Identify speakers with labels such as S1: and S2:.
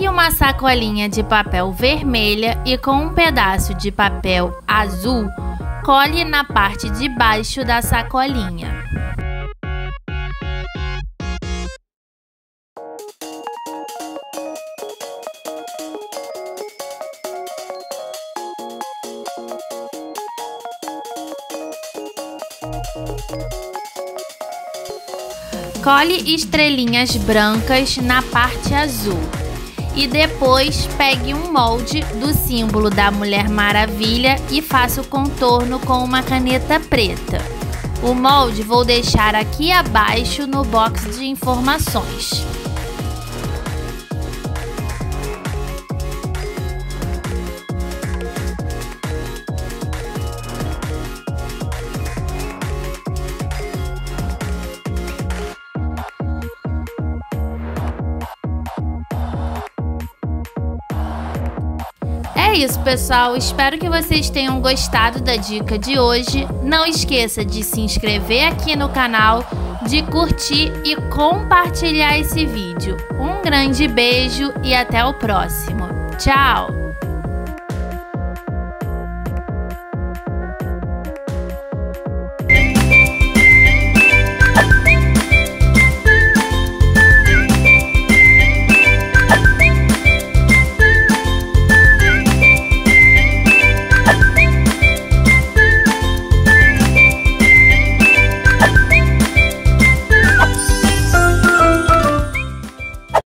S1: uma sacolinha de papel vermelha e com um pedaço de papel azul, cole na parte de baixo da sacolinha. Cole estrelinhas brancas na parte azul e depois pegue um molde do símbolo da Mulher Maravilha e faça o contorno com uma caneta preta. O molde vou deixar aqui abaixo no box de informações. É isso, pessoal. Espero que vocês tenham gostado da dica de hoje. Não esqueça de se inscrever aqui no canal, de curtir e compartilhar esse vídeo. Um grande beijo e até o próximo. Tchau!